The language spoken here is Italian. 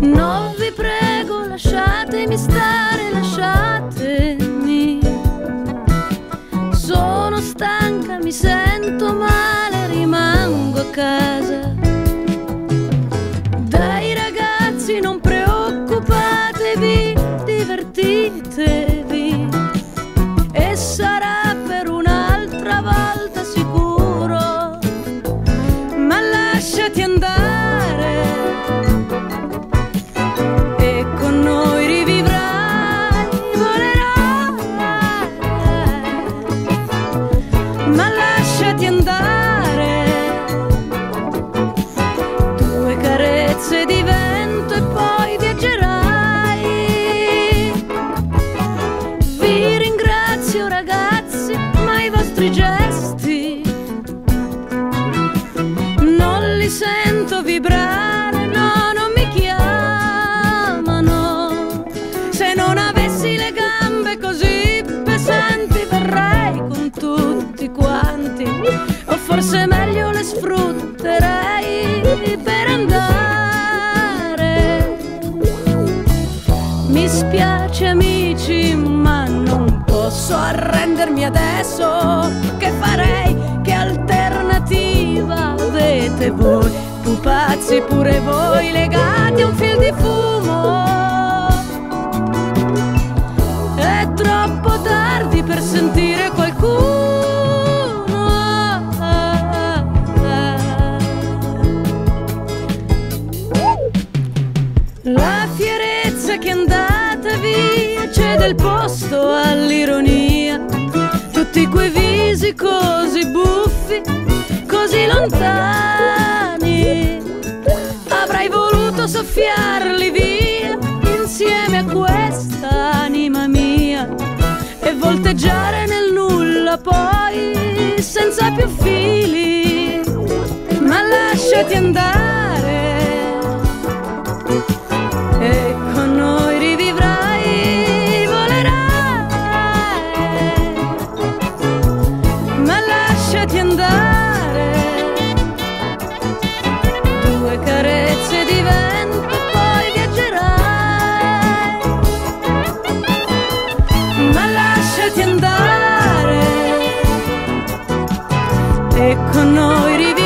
No, vi prego, lasciatemi stare, lasciatemi. Sono stanca, mi sento male, rimango a casa. Divertitevi. Vibrare, no, non mi chiamano. Se non avessi le gambe così pesanti, verrei con tutti quanti. O forse meglio le sfrutterei per andare. Mi spiace amici, ma non posso arrendermi adesso. Che farei? Che alternativa avete voi? Pupazzi pure voi legati a un fil di fumo. È troppo tardi per sentire qualcuno. La fierezza che è andata via c'è del posto all'ironia. Tutti quei visi così buffi, così lontani. Soffiarli via insieme a questa anima mia e volteggiare nel nulla poi senza più fili. Ma lasciati andare e con noi riviamo.